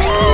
Oh!